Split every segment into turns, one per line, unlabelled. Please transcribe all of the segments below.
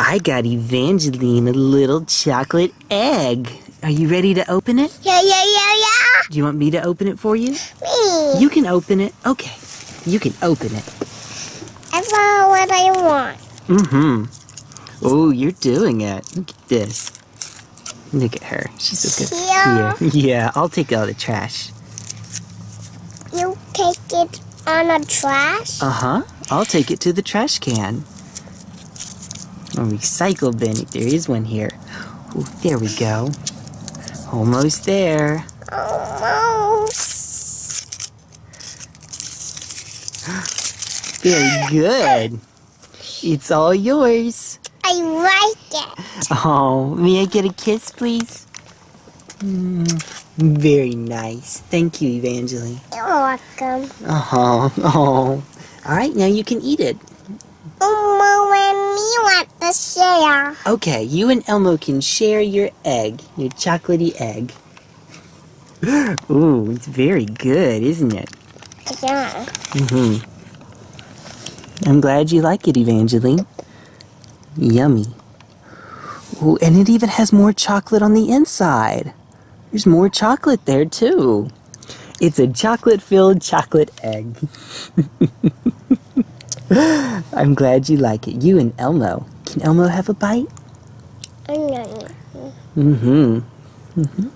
I got Evangeline a little chocolate egg. Are you ready to open it?
Yeah, yeah, yeah, yeah.
Do you want me to open it for you?
Me.
You can open it. Okay. You can open it.
I found what I want.
Mm-hmm. Oh, you're doing it. Look at this. Look at her. She's so good.
Yeah.
Here. Yeah, I'll take all the trash.
You take it on a trash?
Uh-huh. I'll take it to the trash can. A recycle bin. There is one here. Ooh, there we go. Almost there.
Almost.
Very good. It's all yours.
I like it.
Oh, may I get a kiss, please? Mm, very nice. Thank you, Evangeline.
You're welcome.
Oh, oh. All right, now you can eat it.
Elmo and me want to share.
Okay, you and Elmo can share your egg, your chocolatey egg. Ooh, it's very good, isn't it?
Yeah.
Mm-hmm. I'm glad you like it, Evangeline. Yummy. Ooh, and it even has more chocolate on the inside. There's more chocolate there, too. It's a chocolate-filled chocolate egg. I'm glad you like it. You and Elmo. Can Elmo have a bite? Mm-hmm. Mm-hmm.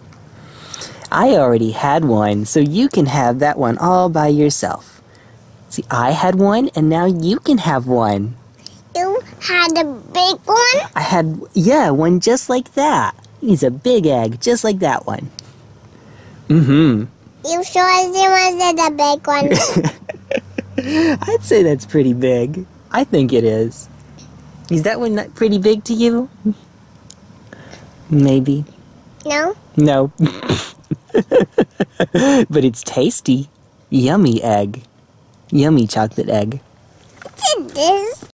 I already had one, so you can have that one all by yourself. See, I had one, and now you can have one.
You had a big one?
I had, yeah, one just like that. He's a big egg, just like that one. Mm-hmm.
You sure it was a big one?
I'd say that's pretty big. I think it is. Is that one not pretty big to you? Maybe.
no?
No. but it's tasty. Yummy egg. Yummy chocolate egg.
It is.